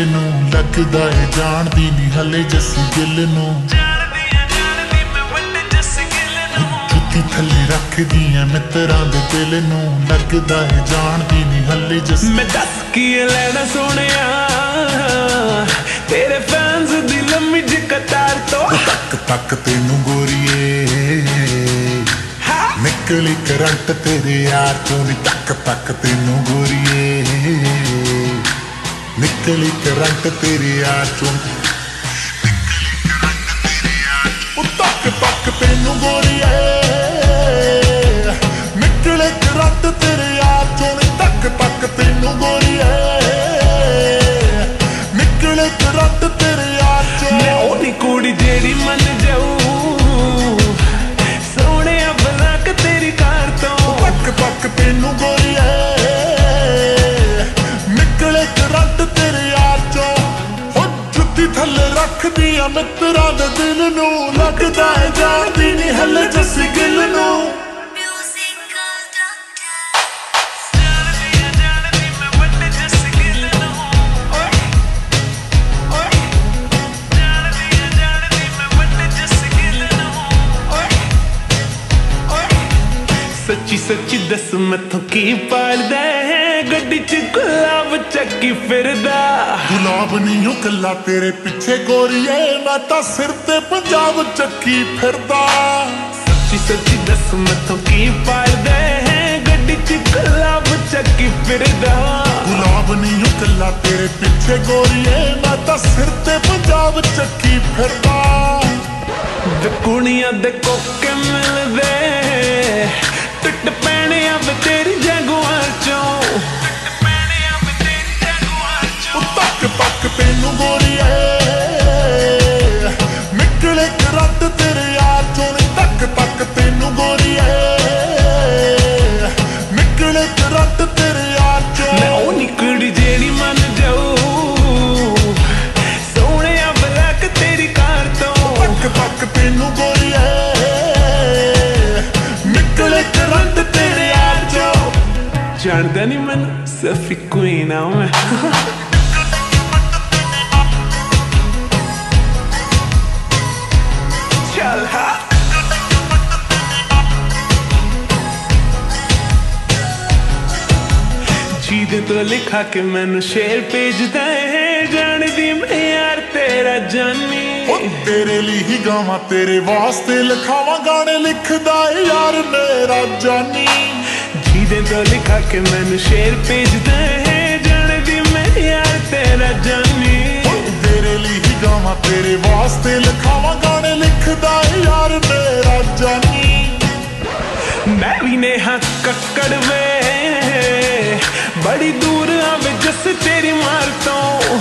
ਦਿਲ ਨੂੰ ਲੱਗਦਾ ਏ ਜਾਣਦੀ ਨਹੀਂ ਹਲੇ ਜੱਸੀ ਗਿੱਲ ਨੂੰ। ਜੁੱਤੀ ਥੱਲੇ ਰੱਖਦੀ ਐ ਮਿੱਤਰਾਂ ਦੇ ਦਿਲ ਨੂੰ ਲੱਗਦਾ ਏ ਜਾਣਦੀ ਨਹੀਂ ਹਲੇ ਜੱਸੀ। ਮੈਂ ਦੱਸ ਕੀ ਲੈਣਾ ਸੋਹਣਿਆ? ਤੇਰੇ ਫੈਨਸ ਦੀ ਲੰਮੀ ਜਿਹੀ ਕਤਾਰ ਤੋਂ। ਤੱਕ ਤੱਕ ਤੈਨੂੰ ਗੋਰੀਏ। ਨਿਕਲੀ ਕਰੰਟ ਤੇਰੇ ਯਾਰ ਤੋਂ ਨੀ ਤੱਕ ਤੱਕ ਤੈਨੂੰ ਗੋਰੀਏ। ਨਿਕਲੀ ਕਰੰਟ ਤੇਰੇ ਯਾਰ ਤੋਂ ਉਹ ਤੱਕ ਤੱਕ ਤੈਨੂੰ ਗੋਰੀਏ ਥੱਲੇ ਰੱਖਦੀ ਆ ਮਿੱਤਰਾਂ ਦੇ ਦਿਲ ਨੂੰ। ਲੱਗਦਾ ਏ ਜਾਣਦੀ ਨਹੀਂ ਹਲੇ ਜੱਸੀ ਗਿੱਲ ਨੂੰ। ਸੱਚੀ ਸੱਚੀ ਦੱਸ ਮੈਥੋਂ ਕੀ ਪਾਲਦਾ ਹੈ? ਗੱਡੀ 'ਚ ਗੁਲਾਬ ਚੱਕੀ ਫਿਰਦਾ। ਗੁਲਾਬ ਨਹੀਂ ਉਹ ਕੱਲਾ ਤੇਰੇ ਪਿੱਛੇ ਗੋਰੀਏ ਮੈਂ ਤਾਂ ਸਿਰ ਤੇ ਪੰਜਾਬ ਚੱਕੀ ਫਿਰਦਾ। ਸੱਚੀ ਸੱਚੀ ਦੱਸ ਮੈਥੋਂ ਕੀ ਪਾਲਦਾ ਹੈ? ਗੱਡੀ 'ਚ ਗੁਲਾਬ ਚੱਕੀ ਫਿਰਦਾ। ਗੁਲਾਬ ਨਹੀਂ ਉਹ ਕੱਲਾ ਤੇਰੇ ਪਿੱਛੇ ਗੋਰੀਏ ਮੈਂ ਤਾਂ ਸਿਰ ਤੇ ਪੰਜਾਬ ਚੱਕੀ ਫਿਰਦਾ। ਜੋ ਕੁੜੀਆਂ ਦੇ ਕੋਕੇ ਮਿਲਦੇ ਟੁੱਟ ਪੈਣੇ ਆ ਵੇ ਤੇਰੀ ਜਗੁਆਰ ਚੋਂ। ਜਾਣਦਾ ਨਹੀਂ ਮੈਨੂੰ ਸਫੀ ਕੁਈਨ ਆ ਮੈਂ ਚੱਲ ਹਾ ਜਿਹਦੇ ਤੋਂ ਲਿਖਾ ਕੇ ਮੈਨੂੰ ਸ਼ੇਰ ਭੇਜਦਾ ਹੈ, ਜਾਣਦੀ ਮੈਂ ਯਾਰ ਤੇਰਾ ਜਾਨੀ। ਉਹ ਤੇਰੇ ਲਈ ਹੀ ਗਾਵਾਂ, ਤੇਰੇ ਵਾਸਤੇ ਲਿਖਾਵਾਂ, ਗਾਣੇ ਲਿਖਦਾ ਯਾਰ ਮੇਰਾ ਜਾਨੀ। ਜਿਹਦੇ ਤੋਂ ਲਿਖਾ ਕੇ ਮੈਨੂੰ ਸ਼ੇਰ ਭੇਜਦਾ ਹੈ ਜਾਣਦੀ ਮੈਂ ਯਾਰ ਤੇਰਾ ਜਾਨੀ। ਤੇਰੇ ਲਈ ਹੀ ਗਾਵਾਂ ਤੇਰੇ ਵਾਸਤੇ ਲਿਖਾਵਾਂ ਗਾਣੇ ਲਿਖਦਾ ਯਾਰ ਮੇਰਾ ਜਾਨੀ। ਮੈਂ ਵੀ ਨੇ ਹੱਥ ਕੱਕੜ ਵੇ ਬੜੀ ਦੂਰ ਆਵੇ ਜਸ ਤੇਰੀ ਮਾਰ ਤੋਂ।